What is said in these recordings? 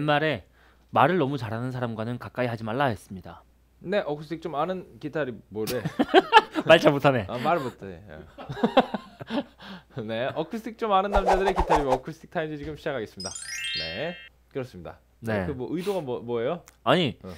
옛말에 말을 너무 잘하는 사람과는 가까이 하지 말라 했습니다. 네, 어쿠스틱 좀 아는 기타리 뭐래? 말 잘 못하네. 아, 말 못해. 예. 네, 어쿠스틱 좀 아는 남자들의 기타리 어쿠스틱 타임즈 지금 시작하겠습니다. 네, 그렇습니다. 네. 그 뭐 의도가 뭐 뭐예요? 아니 어.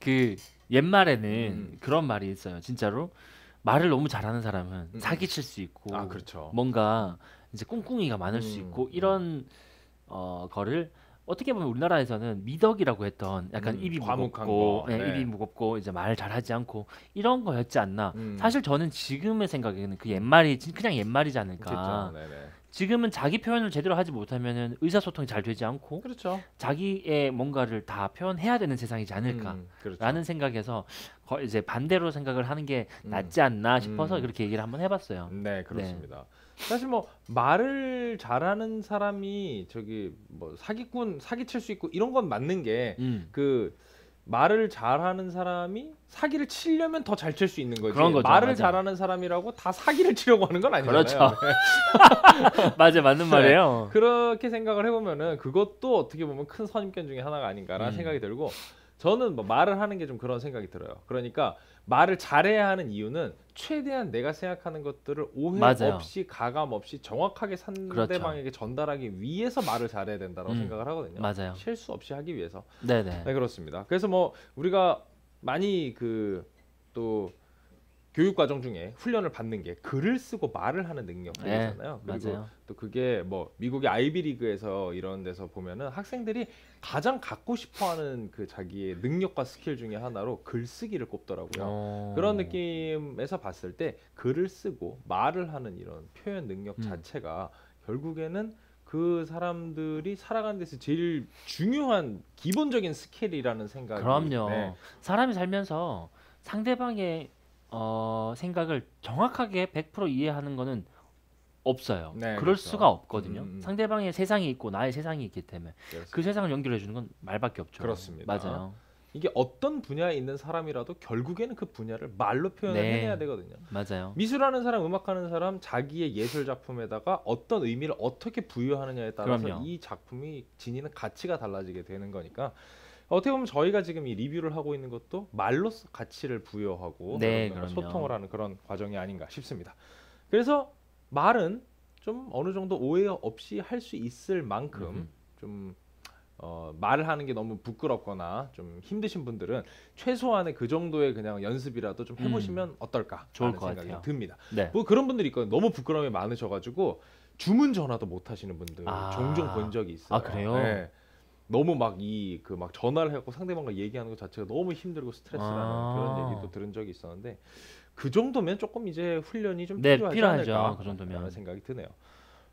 그 옛말에는 음. 그런 말이 있어요. 진짜로 말을 너무 잘하는 사람은 음. 사기칠 수 있고 아, 그렇죠. 뭔가 이제 꿍꿍이가 많을 수 음, 있고 음. 이런 어 거를 어떻게 보면 우리나라에서는 미덕이라고 했던 약간 음, 입이 무겁고 거, 예, 네. 입이 무겁고 이제 말 잘하지 않고 이런 거였지 않나. 음. 사실 저는 지금의 생각에는 그 옛말이 진- 그냥 옛말이지 않을까. 네, 네. 지금은 자기 표현을 제대로 하지 못하면은 의사소통이 잘 되지 않고 그렇죠. 자기의 뭔가를 다 표현해야 되는 세상이지 않을까. 음, 그렇죠. 라는 생각에서 거- 이제 반대로 생각을 하는 게 음. 낫지 않나 싶어서 음. 그렇게 얘기를 한번 해봤어요. 네, 그렇습니다. 사실 뭐 말을 잘하는 사람이 저기 뭐 사기꾼 사기칠 수 있고 이런 건 맞는 게 음. 그 말을 잘하는 사람이 사기를 치려면 더 잘 칠 수 있는 거지. 그런 거죠, 말을 맞아. 잘하는 사람이라고 다 사기를 치려고 하는 건 아니잖아요. 그렇죠. 네. 맞아 맞는 네. 말이에요. 그렇게 생각을 해보면은 그것도 어떻게 보면 큰 선입견 중에 하나가 아닌가라는 음. 생각이 들고 저는 뭐 말을 하는 게 좀 그런 생각이 들어요. 그러니까 말을 잘해야 하는 이유는 최대한 내가 생각하는 것들을 오해 맞아요. 없이 가감 없이 정확하게 상대방에게 전달하기 위해서 말을 잘해야 된다고 음. 생각을 하거든요. 맞아요. 실수 없이 하기 위해서. 네네. 네 그렇습니다. 그래서 뭐 우리가 많이 그 또 교육 과정 중에 훈련을 받는 게 글을 쓰고 말을 하는 능력이잖아요. 네, 그리고 맞아요. 또 그게 뭐 미국의 아이비리그에서 이런 데서 보면은 학생들이 가장 갖고 싶어하는 그 자기의 능력과 스킬 중에 하나로 글쓰기를 꼽더라고요. 어. 그런 느낌에서 봤을 때 글을 쓰고 말을 하는 이런 표현 능력 음. 자체가 결국에는 그 사람들이 살아가는 데서 제일 중요한 기본적인 스킬이라는 생각이 그럼요. 네. 사람이 살면서 상대방의 어, 생각을 정확하게 100% 이해하는 거는 없어요. 네, 그럴 그렇죠. 수가 없거든요. 음, 음. 상대방의 세상이 있고 나의 세상이 있기 때문에 그래서 그 세상을 연결해 주는 건 말밖에 없죠. 그렇습니다. 맞아요. 이게 어떤 분야에 있는 사람이라도 결국에는 그 분야를 말로 표현을 네. 해내야 되거든요. 맞아요. 미술하는 사람, 음악하는 사람, 자기의 예술 작품에다가 어떤 의미를 어떻게 부여하느냐에 따라서 그럼요. 이 작품이 지니는 가치가 달라지게 되는 거니까 어떻게 보면 저희가 지금 이 리뷰를 하고 있는 것도 말로써 가치를 부여하고 네. 소통을 하는 그런 과정이 아닌가 싶습니다. 그래서 말은 좀 어느 정도 오해 없이 할 수 있을 만큼 음. 좀 어, 말을 하는 게 너무 부끄럽거나 좀 힘드신 분들은 최소한의 그 정도의 그냥 연습이라도 좀 해보시면 어떨까 음. 좋을 하는 것 생각이 같아요. 듭니다. 네. 뭐 그런 분들이 있거든요. 너무 부끄러움이 많으셔가지고 주문 전화도 못 하시는 분들 아. 종종 본 적이 있어요. 아, 그래요? 네. 너무 막 이 그 막 전화를 해갖고 상대방과 얘기하는 것 자체가 너무 힘들고 스트레스라는 아. 그런 얘기도 들은 적이 있었는데 그 정도면 조금 이제 훈련이 좀 네, 필요하지 필요하죠. 않을까 그 정도면. 생각이 드네요.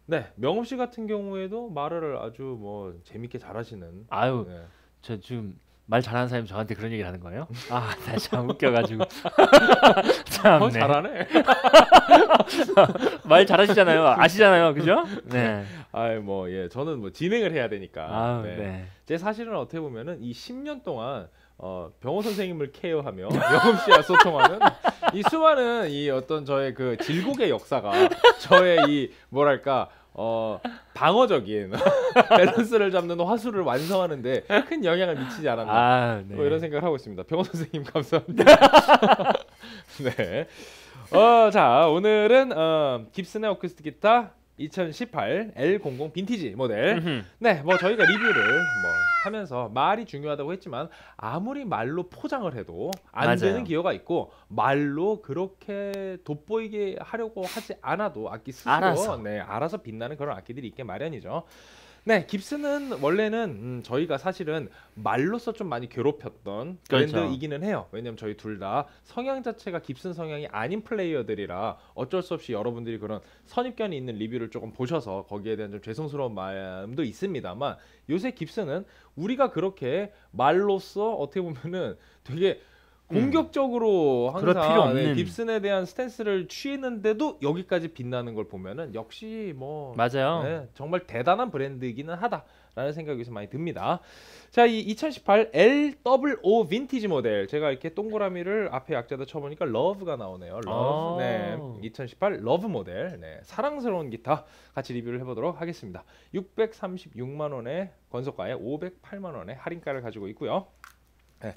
네, 명업 씨 같은 경우에도 말을 아주 뭐 재밌게 잘하시는. 아유, 네. 저 지금 말 잘하는 사람이 저한테 그런 얘기를 하는 거예요? 아, 나참 웃겨가지고. 참, 어, 네. 잘하네. 말 잘하시잖아요. 아시잖아요, 그죠? 네. 아이 뭐 예, 저는 뭐 진행을 해야 되니까. 아, 네. 네. 제 사실은 어떻게 보면은 이 10년 동안 어, 병호 선생님을 케어하며 영업 씨와 소통하는 이 수많은 이 어떤 저의 그 질곡의 역사가 저의 이 뭐랄까 어 방어적인 밸런스를 잡는 화술을 완성하는데 큰 영향을 미치지 않았나 아, 네. 뭐 이런 생각을 하고 있습니다. 병호 선생님 감사합니다. 네. 어, 자, 오늘은 어, 깁슨의 어쿠스틱 기타 2018 L00 빈티지 모델. 음흠. 네, 뭐 저희가 리뷰를 뭐 하면서 말이 중요하다고 했지만 아무리 말로 포장을 해도 안 맞아요. 되는 기여가 있고 말로 그렇게 돋보이게 하려고 하지 않아도 악기 스스로 알아서. 네, 알아서 빛나는 그런 악기들이 있게 마련이죠. 네, 깁스는 원래는 음, 저희가 사실은 말로써 좀 많이 괴롭혔던 그렇죠. 브랜드이기는 해요. 왜냐면 저희 둘 다 성향 자체가 깁슨 성향이 아닌 플레이어들이라 어쩔 수 없이 여러분들이 그런 선입견이 있는 리뷰를 조금 보셔서 거기에 대한 좀 죄송스러운 마음도 있습니다만 요새 깁슨은 우리가 그렇게 말로써 어떻게 보면은 되게 공격적으로 음. 항상 필요 네, 없는. 깁슨에 대한 스탠스를 취했는데도 여기까지 빛나는 걸 보면은 역시 뭐 맞아요. 네, 정말 대단한 브랜드이기는 하다라는 생각이 여기서 많이 듭니다. 자, 이 2018 L00 빈티지 모델 제가 이렇게 동그라미를 앞에 약자도 쳐보니까 러브가 나오네요. 러브. 아. 네, 2018 러브 모델. 네, 사랑스러운 기타 같이 리뷰를 해보도록 하겠습니다. 636만 원의 권소가에 508만 원의 할인가를 가지고 있고요. 네.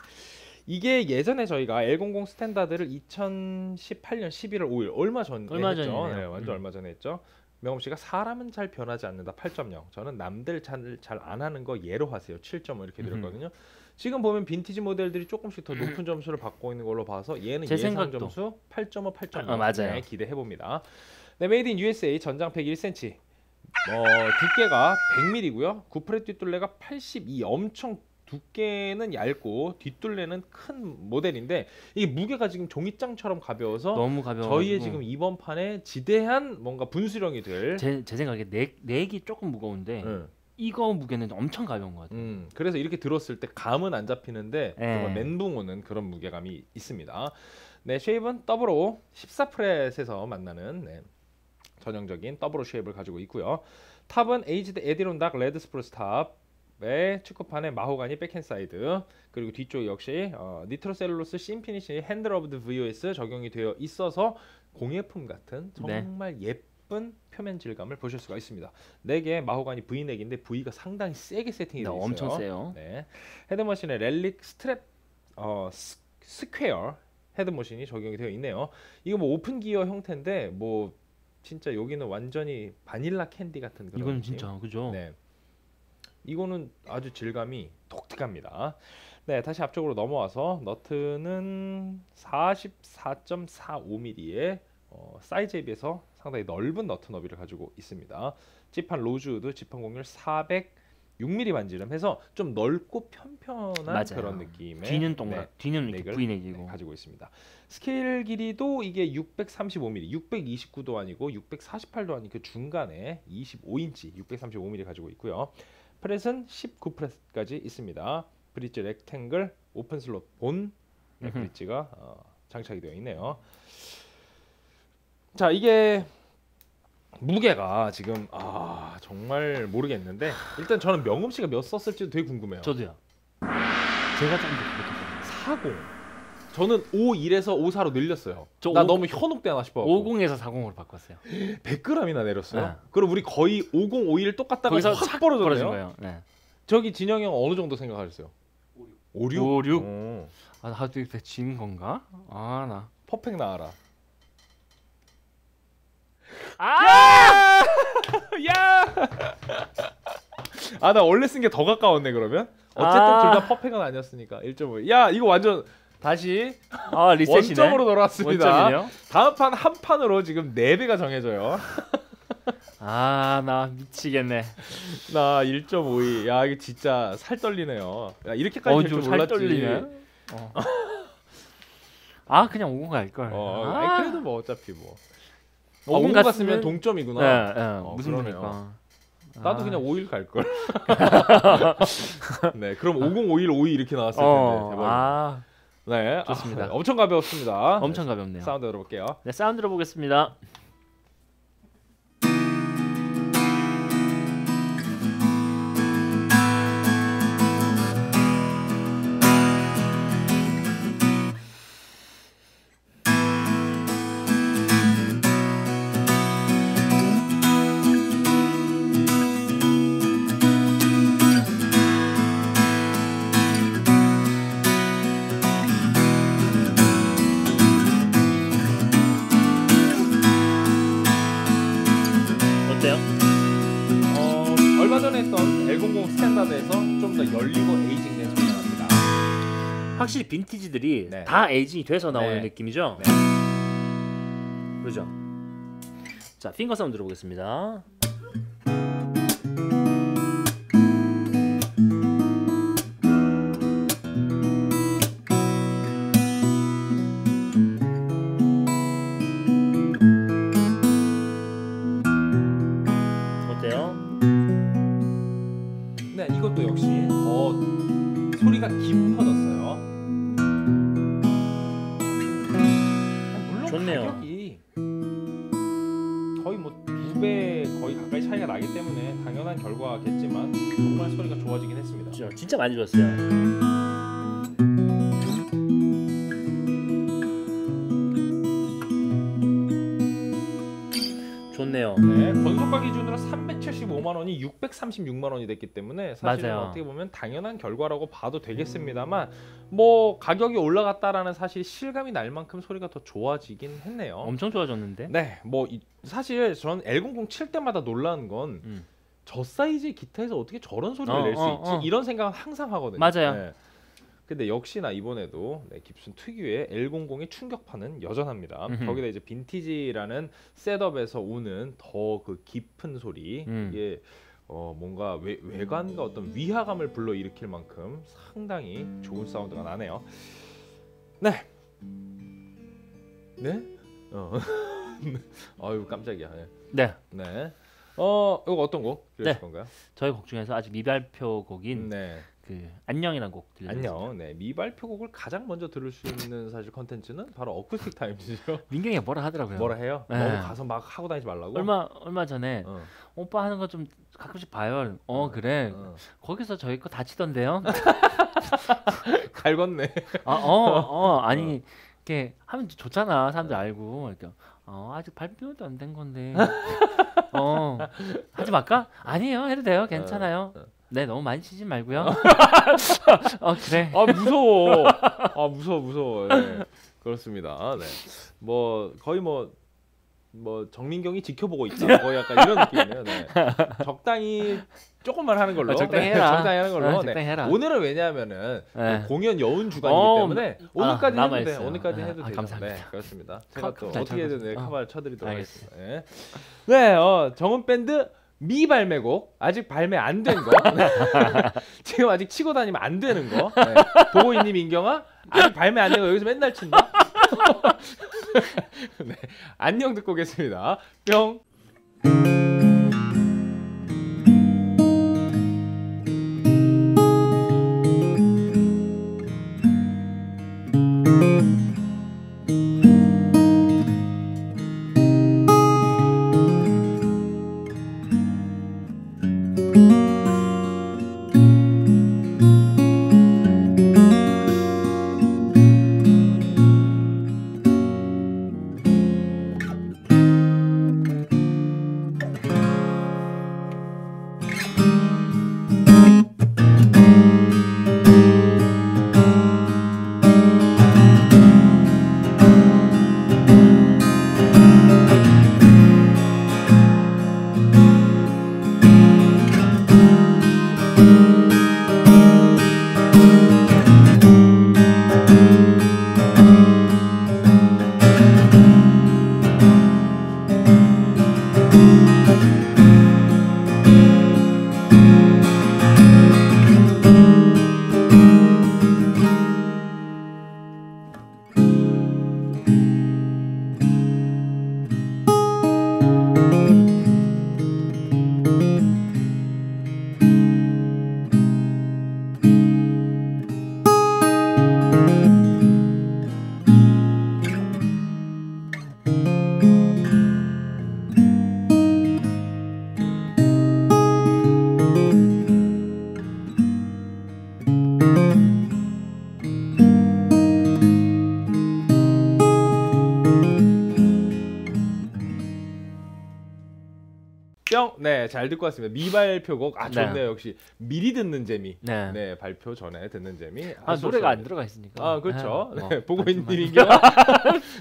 이게 예전에 저희가 L00 스탠다드를 2018년 11월 5일 얼마 전에 얼마 했죠. 전이네요. 네, 완전 음. 얼마 전에 했죠. 명엄 씨가 사람은 잘 변하지 않는다 8.0. 저는 남들 잘잘안 하는 거 예로 하세요 7.5 이렇게 음흠. 드렸거든요. 지금 보면 빈티지 모델들이 조금씩 더 높은 점수를 받고 있는 걸로 봐서 얘는 제 예상 생각도. 점수 8.5, 8.0 아, 맞아요. 네, 기대해 봅니다. 네, Made in USA 전장 백 1cm. 어, 두께가 100mm고요. 구 fret 뒷둘레가 82. 엄청 두께는 얇고 뒷둘레는 큰 모델인데 이 무게가 지금 종이장처럼 가벼워서 너무 가벼워. 저희의 지금 이번 판에 지대한 뭔가 분수령이 될 제, 제 생각에 neck neck이 조금 무거운데 응. 이거 무게는 엄청 가벼운 것 같아요. 음, 그래서 이렇게 들었을 때 감은 안 잡히는데 예. 정말 멘붕 오는 그런 무게감이 있습니다. 네, shape은 double O 14 fret에서 만나는 네, 전형적인 double O shape을 가지고 있고요. top은 aged Adirondack red spruce top 에 측후판에 마호가니 back and side 그리고 뒤쪽 역시 어, nitrocellulose thin finish hand-rubbed VOS 적용이 되어 있어서 공예품 같은 네. 정말 예쁜 표면 질감을 보실 수가 있습니다. 넥에 마호가니 V넥인데 V가 상당히 세게 세팅이 네, 되어 있어요. 엄청 세요. 네. 헤드머신에 렐릭 스트랩 어 스, 스퀘어 헤드머신이 적용이 되어 있네요. 이거 뭐 open gear 형태인데 뭐 진짜 여기는 완전히 바닐라 캔디 같은 그런 이건 느낌. 진짜 그죠? 네. 이거는 아주 질감이 독특합니다. 네, 다시 앞쪽으로 넘어와서 너트는 44.45mm의 어, 사이즈에 비해서 상당히 넓은 너트 너비를 가지고 있습니다. 지판 로즈우드 지판 곡률 406mm 반지름 해서 좀 넓고 편편한 맞아요. 그런 느낌의 뒤는 동그랗, 네, 뒤는 이렇게 V넥이고. 네, 가지고 있습니다. 스케일 길이도 이게 635mm, 629도 아니고 648도 아닌 그 중간에 25인치 635mm 가지고 있고요. 프렛은 19프렛까지 있습니다. 브릿지 rectangle open slot bone 네. 브릿지가 어, 장착이 되어 있네요. 자 이게 무게가 지금 아 정말 모르겠는데 일단 저는 명음 씨가 몇 썼을지도 되게 궁금해요. 저도요. 제가 그렇게 40. 저는 51에서 54로 늘렸어요. 저나 오- 너무 현혹되나 싶어. 50에서 40으로 바꿨어요. 100g이나 내렸어요. 네. 그럼 우리 거의 50, 51 똑같다가 거기서 확착 벌어졌네요. 거예요. 네. 저기 진영이 형 어느 정도 생각하셨어요? 56. 56. 어, 아, 나도 이렇게 진 건가? 아, 나. 퍼펙 나와라. 아! 야! 아 나 원래 쓴 게 더 가까웠네 그러면. 어쨌든 아. 둘다 퍼펙은 아니었으니까 1.5. 야 이거 완전 다시 아. 원점으로 돌아왔습니다. 원점이네요. 다음 판 한 판으로 지금 4배가 정해져요. 아, 나 미치겠네. 나 1.52. 야 이게 진짜 살 떨리네요. 야 이렇게까지 어, 될줄좀살 몰랐지. 떨리네. 어. 아, 그냥 50갈 걸. 어, 아. 아니, 그래도 뭐 어차피 뭐. 어, 50 갔으면- 갔으면 동점이구나. 네, 네. 어, 무슨. 소리까? 나도 아. 그냥 5일 갈 걸. 네, 그럼 50, 51, 52 이렇게 나왔을 텐데. 어, 대박. 아, 네, 좋습니다. 아, 엄청 가벼웠습니다. 엄청 가볍네요. 사운드 들어볼게요. 네, 사운드 들어보겠습니다. 얼마 전에 했던 L00 스탠다드에서 좀 더 열리고 aging된 소리가 납니다. 확실히 빈티지들이 네. 다 aging이 돼서 나오는 네. 느낌이죠? 네. 그죠? 자, finger 사운드 들어보겠습니다. 이것도 역시 더 소리가 깊어졌어요. 물론 좋네요. 가격이 거의 뭐 두 배 거의 가까이 가까이 차이가 나기 때문에 당연한 결과겠지만 정말 소리가 좋아지긴 했습니다. 진짜, 진짜 많이 좋았어요. 좋네요. 네, 건속가 기준으로 375만 원이 636만 원이 됐기 때문에 사실은 맞아요. 어떻게 보면 당연한 결과라고 봐도 되겠습니다만 뭐 가격이 올라갔다라는 사실 실감이 날 만큼 소리가 더 좋아지긴 했네요. 엄청 좋아졌는데. 네, 뭐 이- 사실 전 L00 칠 때마다 놀라는 건 음. 저 사이즈의 기타에서 어떻게 저런 소리를 어, 낼수 어, 있지? 어. 이런 생각은 항상 하거든요. 맞아요. 네. 근데 역시나 이번에도 네, 깁슨 특유의 L00의 충격파는 여전합니다. 음흠. 거기다 이제 빈티지라는 셋업에서 오는 더 그 깊은 소리 음. 이게 어 뭔가 외, 외관과 어떤 위화감을 불러일으킬 만큼 상당히 좋은 사운드가 나네요. 네. 네? 어. 아유 깜짝이야. 네. 네, 네. 어 이거 어떤 곡 들으실 네. 건가요? 저희 곡 중에서 아직 미발표 곡인 네. 그 안녕이라는 곡 들려드렸습니다. 안녕. 네 미발표곡을 가장 먼저 들을 수 있는 사실 컨텐츠는 바로 어쿠스틱 타임즈죠. 민경이가 뭐라 하더라고요. 뭐라 해요? 네. 너무 가서 막 하고 다니지 말라고. 얼마 얼마 전에 어, 오빠 하는 거 좀 가끔씩 봐요. 어 그래. 어. 거기서 저희 거 다 치던데요. 갈궜네. 아, 어, 어, 아니 이렇게 하면 좋잖아. 사람들 알고. 이렇게 어, 아직 발표도 안 된 건데. 어, 하지 말까? 아니에요. 해도 돼요. 괜찮아요. 어, 어. 네, 너무 많이 치지 말고요. 어, 그래. 아 무서워. 아 무서워 무서워. 네. 그렇습니다. 네. 뭐 거의 뭐. 뭐 정민경이 지켜보고 있다. 거의 약간 이런 느낌이네요. 네. 적당히 조금만 하는 걸로. 어, 적당히 네, 해라. 적당히 하는 걸로. 어, 네. 적당히 해라. 오늘은 왜냐하면은 네. 공연 여운 주간이기 어, 때문에 오늘까지 아, 해도 돼. 오늘까지 네. 해도 아, 돼요. 감사합니다. 네, 그렇습니다. 제가 카- 또잘 어떻게든 네. 카바를 쳐드리도록. 하겠습니다. 네, 네 어, 정은 밴드 미발매곡 아직 발매 안 된 거. 네. 지금 아직 치고 다니면 안 되는 거. 네. 보고 있니 민경아? 아직 발매 안 된 거 여기서 맨날 친다. 네, 안녕 듣고 오겠습니다. 뿅. 네, 잘 듣고 왔습니다. 미발표곡 아 네. 좋네요. 역시 미리 듣는 재미. 네. 네, 발표 전에 듣는 재미. 아, 아주 노래가 안. 들어가 있으니까. 아, 그렇죠. 네. 네, 어, 보고 아, 있는. 민경.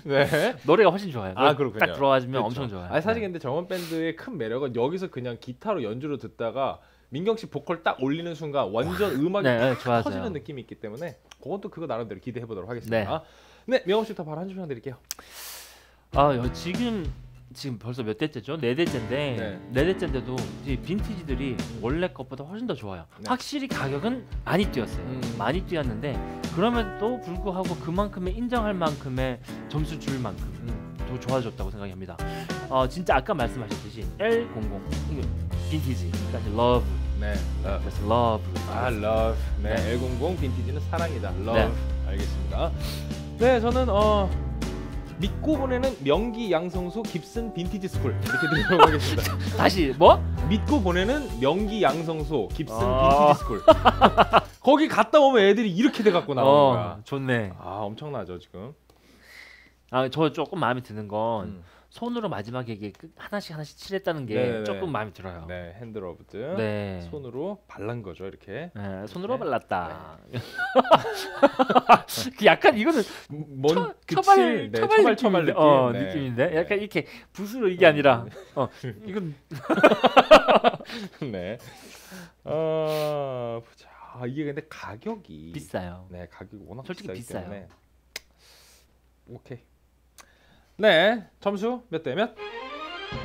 네. 노래가 훨씬 좋아요. 아, 그렇군요. 딱 들어와주면 그렇죠. 엄청 좋아요. 아, 사실 네. 근데 정원 밴드의 큰 매력은 여기서 그냥 기타로 연주로 듣다가 민경 씨 보컬 딱 올리는 순간 완전 음악이 네, 네. 터지는 느낌이 있기 때문에 그건 또 그거 나름대로 기대해 보도록 하겠습니다. 네, 명호 씨부터 바로 한 줄평 드릴게요. 아, 여- 지금 지금 벌써 몇 대째죠? 네 대째인데 네. 네, 대째인데도 이제 빈티지들이 원래 것보다 훨씬 더 좋아요. 네. 확실히 가격은 많이 뛰었어요. 음. 많이 뛰었는데 그럼에도 불구하고 그만큼의 인정할 만큼의 점수 줄 만큼 음. 더 좋아졌다고 생각합니다. 어, 진짜 아까 말씀하셨듯이 L00 이게 빈티지, 그러니까 love, 네, love. 그래서 love. 아, love. 네, 네. L00 빈티지는 사랑이다. love. 네. 알겠습니다. 네, 저는 어 믿고 보내는 명기 양성소 깁슨 빈티지 school 이렇게 드리도록 하겠습니다. 다시 뭐? 믿고 보내는 명기 양성소 깁슨 아. 빈티지 school. 거기 갔다 오면 애들이 이렇게 돼 갖고 나오는 어, 거야. 좋네. 아 엄청나죠 지금. 아, 저 조금 마음에 드는 건 음. 손으로 마지막에 이게 끝- 하나씩 하나씩 칠했다는 게 네네네. 조금 마음에 들어요. 네 hand-rubbed. 네. 손으로 발란 거죠 이렇게. 네, 손으로 네. 발랐다. 그 약간 이거는 뭔 처, 그 처발 네, 처발 처발 처발 느낌. 어, 네. 느낌인데 네. 약간 이렇게 붓으로 이게 아니라 어 이건 네. 어 보자. 아, 이게 근데 가격이 비싸요. 네 가격이 워낙 솔직히 비싸요. 때문에 오케이. 네 점수 몇 대 몇?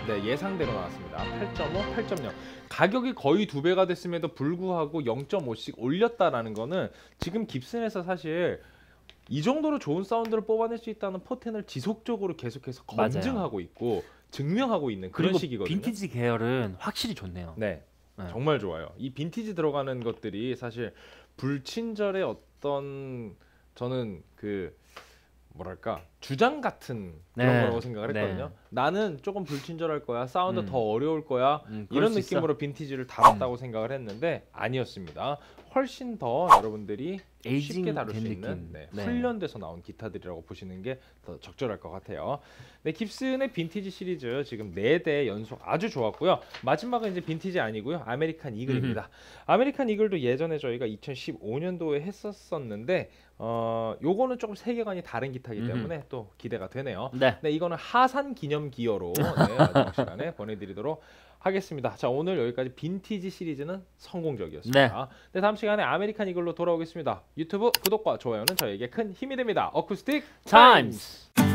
네 예상대로 나왔습니다. 8.5, 8.0. 가격이 거의 두 배가 됐음에도 불구하고 0.5씩 올렸다라는 거는 지금 깁슨에서 사실 이 정도로 좋은 사운드를 뽑아낼 수 있다는 포텐을 지속적으로 계속해서 맞아요. 검증하고 있고 증명하고 있는 그런 시기거든요. 빈티지 계열은 확실히 좋네요. 네. 네. 정말 좋아요. 이 빈티지 들어가는 것들이 사실 불친절의 어떤 저는 그 뭐랄까 주장 같은 그런 네. 거라고 생각을 네. 했거든요. 나는 조금 불친절할 거야, 사운드 음. 더 어려울 거야 음, 이런 수 있어. 음. 느낌으로 빈티지를 다뤘다고 생각을 했는데 아니었습니다. 훨씬 더 여러분들이 쉽게 다룰 수된 있는. 네, 네. 훈련돼서 나온 기타들이라고 보시는 게 더 적절할 것 같아요. 네, 깁슨의 빈티지 시리즈 지금 네 대 연속 아주 좋았고요. 마지막은 이제 빈티지 아니고요. 아메리칸 이글입니다. 아메리칸 이글도 예전에 저희가 2015년도에 했었었는데 어, 요거는 조금 세계관이 다른 기타이기 음흠. 때문에 또 기대가 되네요. 네. 네, 이거는 하산 기념 기어로 네, 마지막 시간에 보내드리도록 하겠습니다. 자, 오늘 여기까지 빈티지 시리즈는 성공적이었습니다. 네, 다음 시간에 아메리칸 이글로 돌아오겠습니다. 유튜브 구독과 좋아요는 저에게 큰 힘이 됩니다. 어쿠스틱 타임스. 타임스.